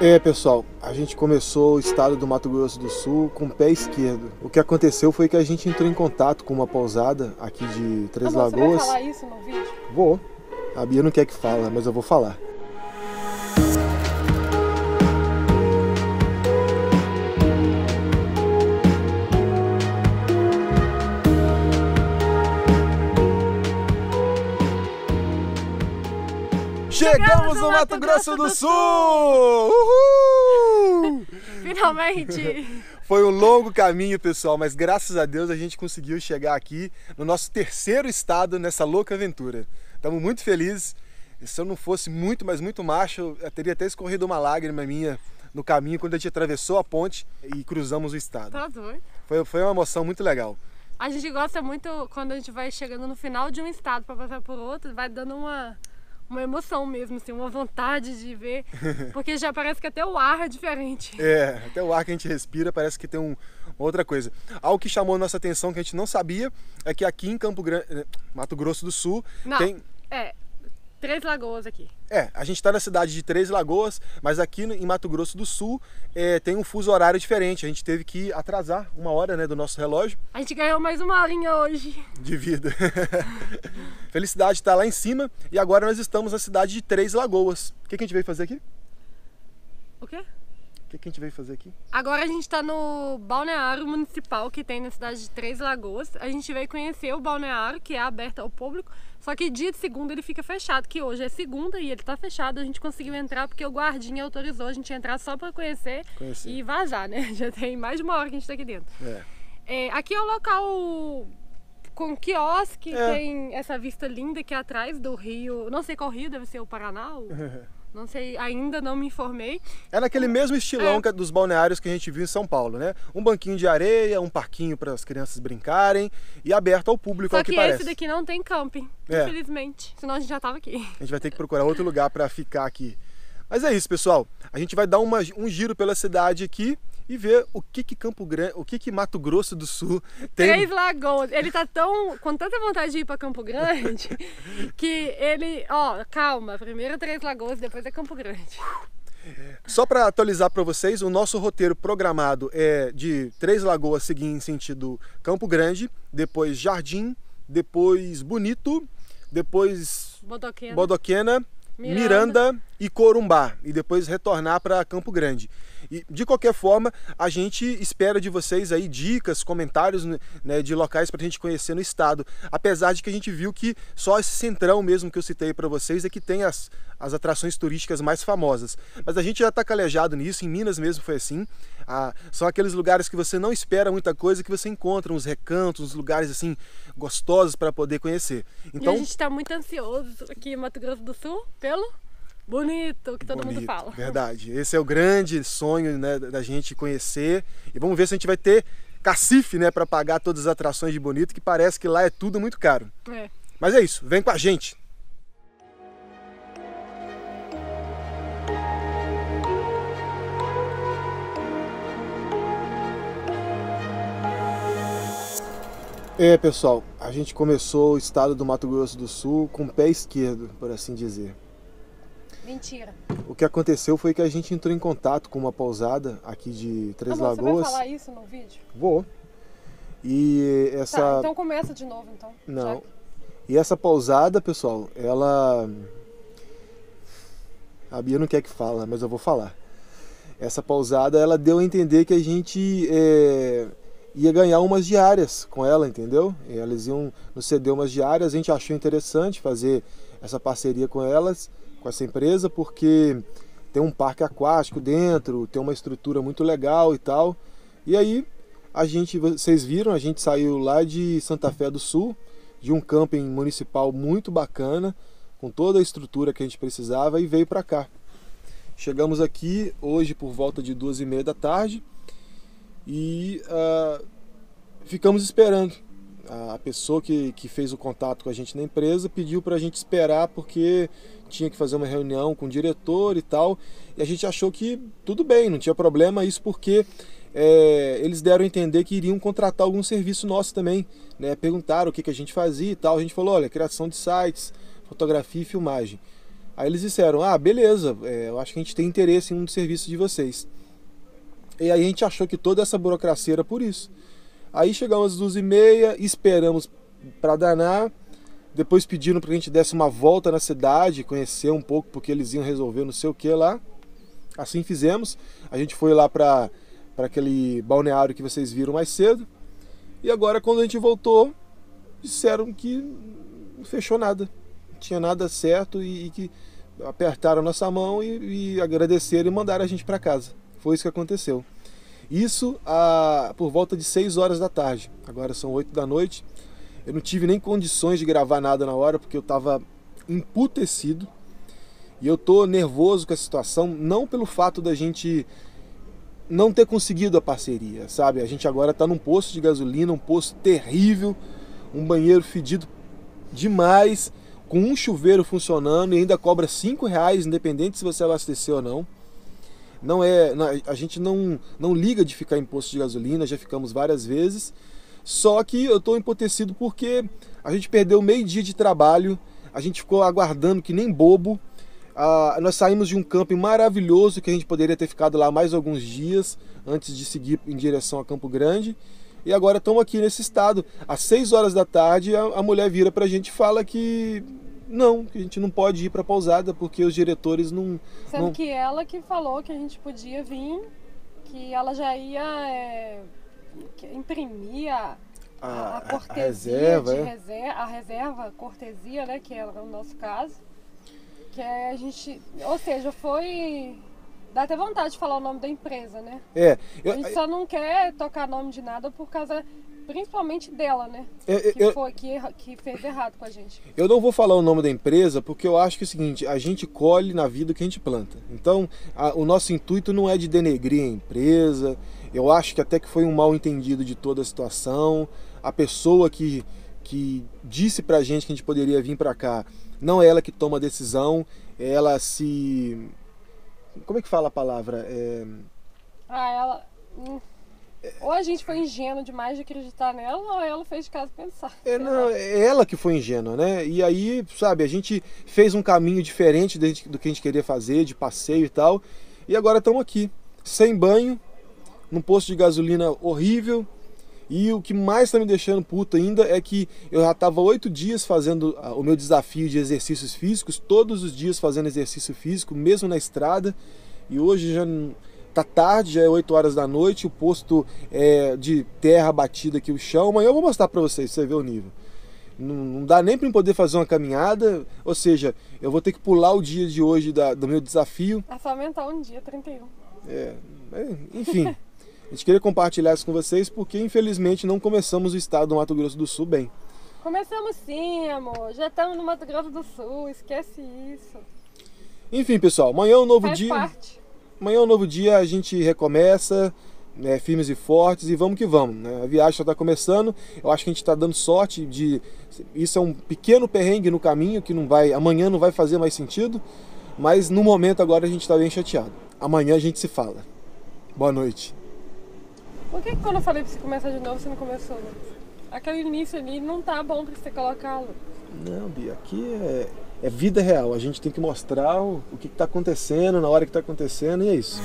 É, pessoal, a gente começou o estado do Mato Grosso do Sul com o pé esquerdo. O que aconteceu foi que a gente entrou em contato com uma pousada aqui de Três Lagoas. Você vai falar isso no vídeo? Vou. A Bia não quer que fala, mas eu vou falar. Chegamos no Mato Grosso do Sul! Uhul! Finalmente! Foi um longo caminho, pessoal, mas graças a Deus a gente conseguiu chegar aqui no nosso terceiro estado nessa louca aventura. Estamos muito felizes. Se eu não fosse muito, mas muito macho, eu teria até escorrido uma lágrima minha no caminho quando a gente atravessou a ponte e cruzamos o estado. Tá doido. Foi, foi uma emoção muito legal. A gente gosta muito quando a gente vai chegando no final de um estado para passar por outro, vai dando uma, uma emoção mesmo, assim, uma vontade de ver, porque já parece que até o ar é diferente. É, até o ar que a gente respira parece que tem um, outra coisa. Algo que chamou nossa atenção que a gente não sabia é que aqui em Campo Grande, Mato Grosso do Sul, Não, tem é, Três Lagoas aqui. É, a gente está na cidade de Três Lagoas, mas aqui em Mato Grosso do Sul é, tem um fuso horário diferente. A gente teve que atrasar uma hora né, do nosso relógio A gente ganhou mais uma horinha hoje. de vida. Felicidade está lá em cima e agora nós estamos na cidade de Três Lagoas. O que, que a gente veio fazer aqui? O quê? O que, que a gente veio fazer aqui? Agora a gente está no balneário municipal que tem na cidade de Três Lagoas. A gente veio conhecer o balneário, que é aberto ao público. Só que dia de segunda ele fica fechado, que hoje é segunda e ele tá fechado. A gente conseguiu entrar porque o guardinha autorizou a gente entrar só para conhecer, Conhecer. e vazar, né? Já tem mais de uma hora que a gente tá aqui dentro. É. É, aqui é o local com quiosque, É. tem essa vista linda aqui atrás do rio. Não sei qual rio, deve ser o Paraná. ou- Não sei, ainda não me informei. É naquele mesmo estilão É. que- dos balneários que a gente viu em São Paulo, né? Um banquinho de areia, um parquinho para as crianças brincarem e aberto ao público, Só ao que, que parece. esse daqui não tem camping, É. infelizmente. Senão a gente já tava aqui. A gente vai ter que procurar outro lugar para ficar aqui. Mas é isso, pessoal. A gente vai dar uma- um giro pela cidade aqui e ver o que que Campo Grande, o que que Mato Grosso do Sul tem. Três Lagoas. Ele tá tão com tanta vontade de ir pra Campo Grande que ele, ó, calma, primeiro Três Lagoas, depois é Campo Grande. Só para atualizar para vocês, o nosso roteiro programado é de Três Lagoas seguir em sentido Campo Grande, depois Jardim, depois Bonito, depois Bodoquena. Bodoquena, Miranda. Miranda. e Corumbá e depois retornar para Campo Grande. E de qualquer forma, a gente espera de vocês aí dicas, comentários né, de locais para a gente conhecer no estado. Apesar de que a gente viu que só esse centrão mesmo que eu citei para vocês é que tem as, as atrações turísticas mais famosas. Mas a gente já está calejado nisso, em Minas mesmo foi assim. Ah, são aqueles lugares que você não espera muita coisa que você encontra, uns recantos, uns lugares assim gostosos para poder conhecer. E Então, a gente tá muito ansioso aqui em Mato Grosso do Sul pelo bonito, que todo mundo Bonito, fala. Verdade. Esse é o grande sonho né, da gente conhecer. E vamos ver se a gente vai ter cacife né, para pagar todas as atrações de Bonito, que parece que lá é tudo muito caro. É. Mas é isso, vem com a gente. É, pessoal, a gente começou o estado do Mato Grosso do Sul com o pé esquerdo, por assim dizer. Mentira. O que aconteceu foi que a gente entrou em contato com uma pousada aqui de Três Amor, Você vai Lagoas. falar isso no vídeo? Vou. E essa. Tá, então começa de novo então. Não. Já- E essa pousada, pessoal, ela. A Bia não quer que fala, mas eu vou falar. Essa pousada, ela deu a entender que a gente é, ia ganhar umas diárias com ela, entendeu? Elas iam nos ceder umas diárias, a gente achou interessante fazer essa parceria com elas, com essa empresa, porque tem um parque aquático dentro, tem uma estrutura muito legal e tal. E aí, a gente, vocês viram, a gente saiu lá de Santa Fé do Sul, de um camping municipal muito bacana, com toda a estrutura que a gente precisava e veio para cá. Chegamos aqui hoje por volta de duas e meia da tarde e ah, ficamos esperando. A pessoa que, que fez o contato com a gente na empresa pediu para a gente esperar porque tinha que fazer uma reunião com o diretor e tal. E a gente achou que tudo bem, não tinha problema. Isso porque é, eles deram a entender que iriam contratar algum serviço nosso também. Né? Perguntaram o que, que a gente fazia e tal. A gente falou: olha, criação de sites, fotografia e filmagem. Aí eles disseram: Ah, beleza, é, eu acho que a gente tem interesse em um dos serviços de vocês. E aí a gente achou que toda essa burocracia era por isso. Aí chegamos às duas e meia, esperamos para danar. Depois pediram para a gente desse uma volta na cidade, conhecer um pouco, porque eles iam resolver não sei o que lá. Assim fizemos. A gente foi lá para aquele balneário que vocês viram mais cedo. E agora, quando a gente voltou, disseram que não fechou nada. Não tinha nada certo e, e que apertaram nossa mão e, e agradeceram e mandaram a gente para casa. Foi isso que aconteceu. Isso a, por volta de 6 horas da tarde. Agora são 8 da noite. Eu não tive nem condições de gravar nada na hora porque eu estava emputecido. E eu tô nervoso com a situação, não pelo fato da gente não ter conseguido a parceria, sabe? A gente agora está num posto de gasolina, um posto terrível, um banheiro fedido demais, com um chuveiro funcionando e ainda cobra cinco reais, independente se você abasteceu ou não não é a gente não não liga de ficar em posto de gasolina já ficamos várias vezes. Só que eu estou empotecido porque a gente perdeu meio dia de trabalho a gente ficou aguardando que nem bobo. Ah, nós saímos de um camping maravilhoso que a gente poderia ter ficado lá mais alguns dias antes de seguir em direção a Campo Grande. E agora estamos aqui nesse estado. Às 6 horas da tarde a, a mulher vira para a gente e fala que não, que a gente não pode ir para a pousada porque os diretores não. Sendo não... que ela que falou que a gente podia vir, que ela já ia é, imprimir a, a, a cortesia a reserva, de é? reserva, a reserva, cortesia, né, que era o nosso caso. Que a gente, ou seja, foi Dá até vontade de falar o nome da empresa, né? É. Eu, a gente só não quer tocar nome de nada por causa principalmente dela, né? É, que, foi, que, que fez errado com a gente. Eu não vou falar o nome da empresa porque eu acho que é o seguinte: a gente colhe na vida o que a gente planta. Então, a, o nosso intuito não é de denegrir a empresa. Eu acho que até que foi um mal entendido de toda a situação. A pessoa que, que disse pra gente que a gente poderia vir pra cá não é ela que toma a decisão, ela se. Como é que fala a palavra? É... Ah, ela. Ou a gente foi ingênuo demais de acreditar nela, ou ela fez de caso pensar. É, não, ela que foi ingênua, né? E aí, sabe, a gente fez um caminho diferente do que a gente queria fazer, de passeio e tal. E agora estamos aqui, sem banho, num posto de gasolina horrível. E o que mais está me deixando puto ainda é que eu já estava oito dias fazendo o meu desafio de exercícios físicos, todos os dias fazendo exercício físico, mesmo na estrada. E hoje já Tá tarde, já é 8 horas da noite, o posto é de terra batida aqui o chão. Amanhã eu vou mostrar para vocês, pra você ver o nível. Não, não dá nem para poder fazer uma caminhada, ou seja, eu vou ter que pular o dia de hoje da, do meu desafio. É só aumentar um dia, 31. É, é enfim. a gente queria compartilhar isso com vocês porque infelizmente não começamos o estado do Mato Grosso do Sul bem. Começamos sim, amor. Já estamos no Mato Grosso do Sul, esquece isso. Enfim, pessoal, amanhã é um novo Faz dia. Parte. Amanhã é um novo dia, a gente recomeça, né, firmes e fortes, e vamos que vamos. Né? A viagem já está começando, eu acho que a gente está dando sorte de. Isso é um pequeno perrengue no caminho que não vai. Amanhã não vai fazer mais sentido, mas no momento agora a gente está bem chateado. Amanhã a gente se fala. Boa noite. Por que, que quando eu falei para você começar de novo, você não começou? Aquele início ali não tá bom para você colocá-lo. Não, Bia, aqui é é vida real. A gente tem que mostrar o, o que está acontecendo, na hora que está acontecendo, e é isso.